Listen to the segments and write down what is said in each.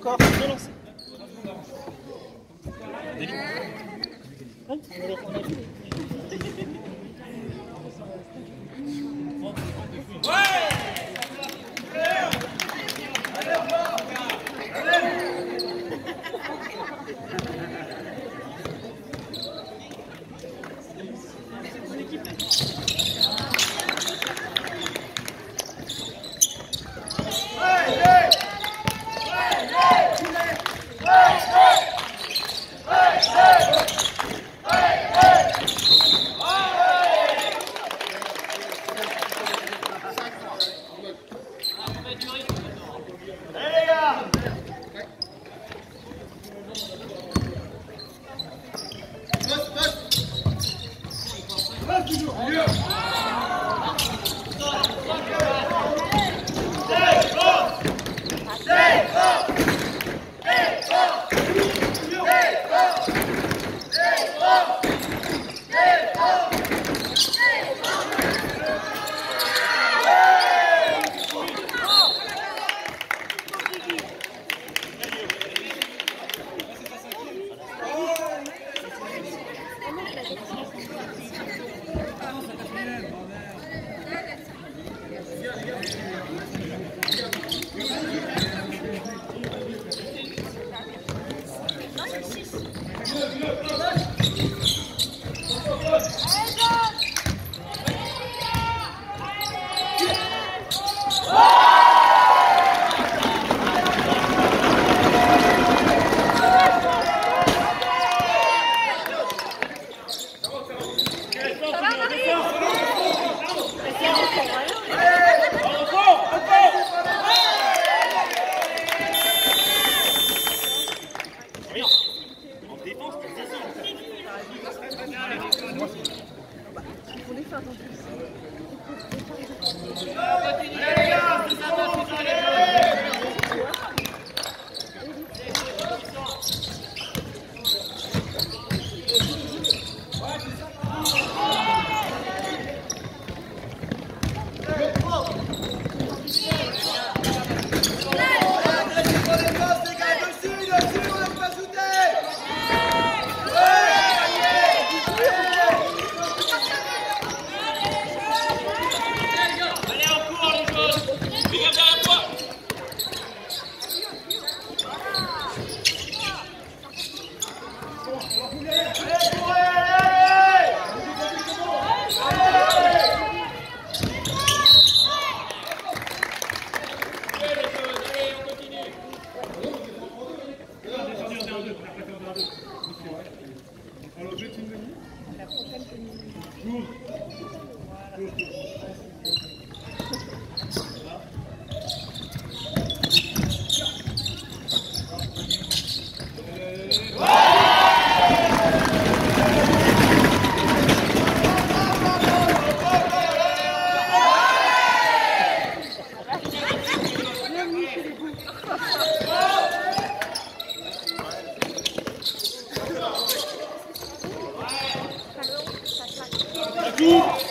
D'accord, c'est. Deep.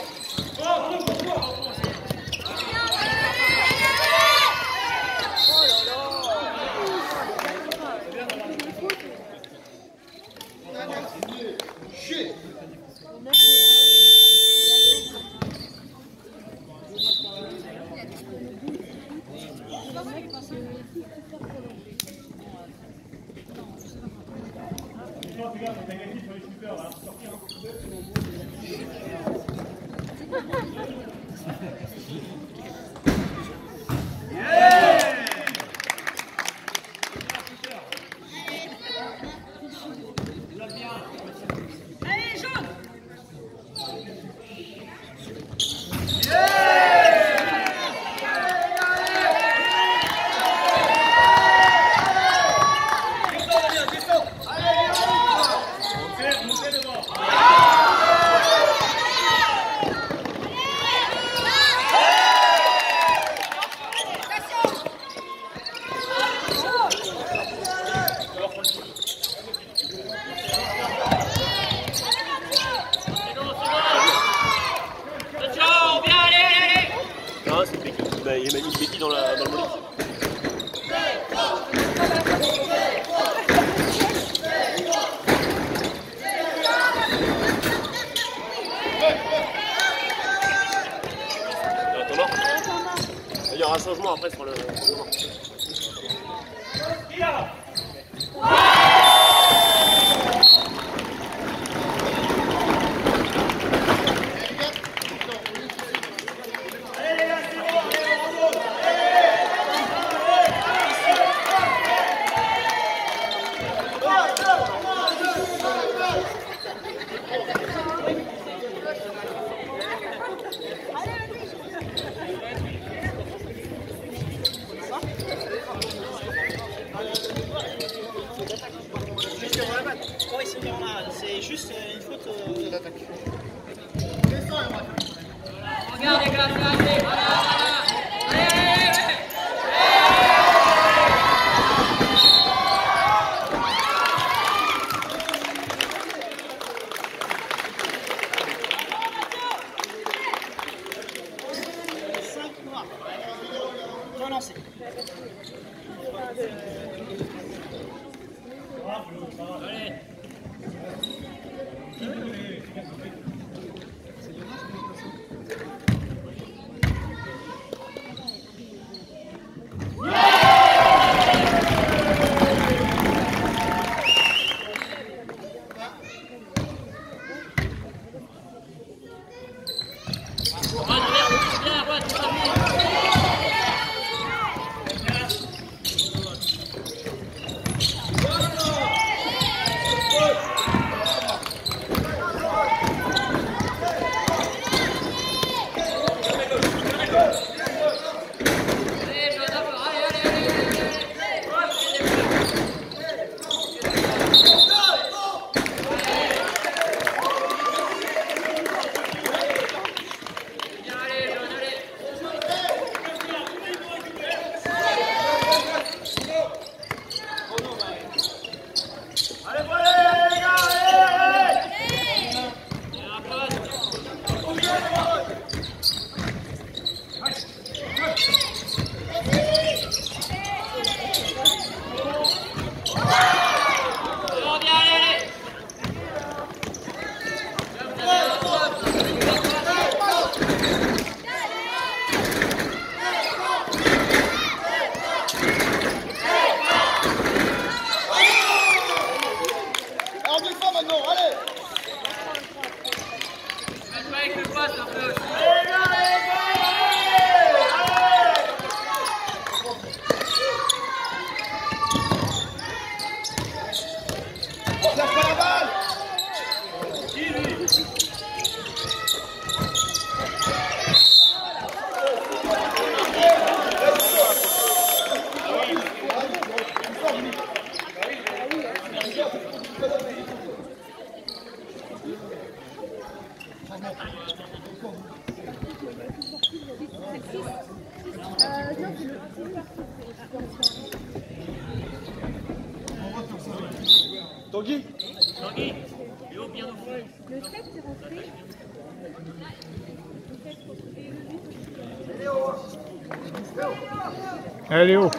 Tout Tanguy Tanguy Léo, bien au fond. Le 7, c'est rentré Allez, haut.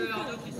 Obrigado.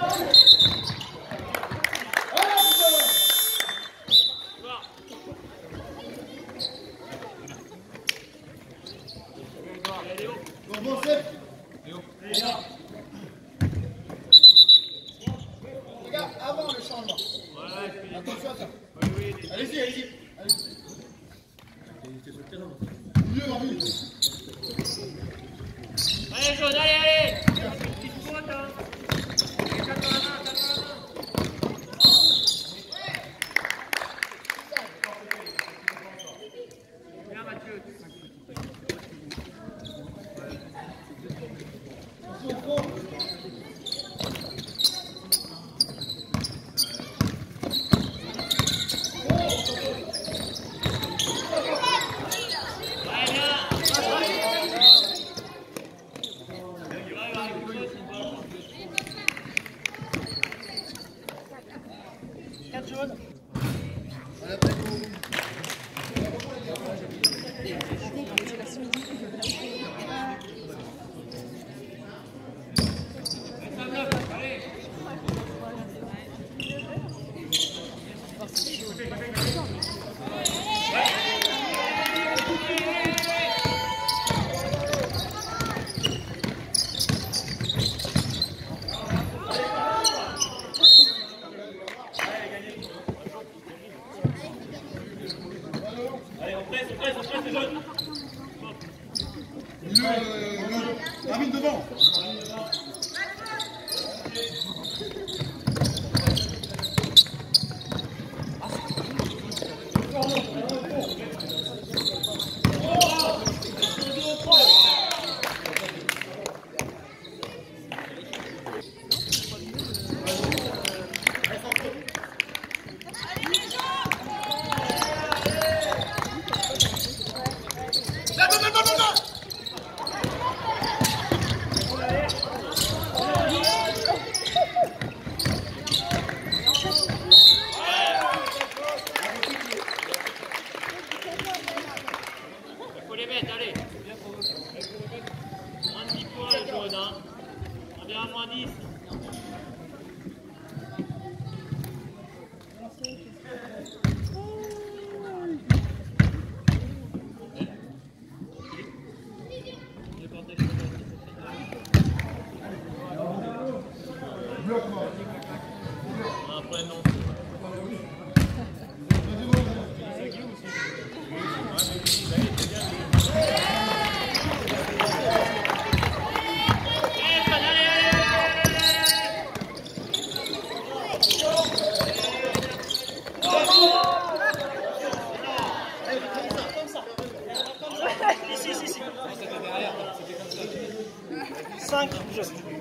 Allez, Bien, Mathieu. On tank just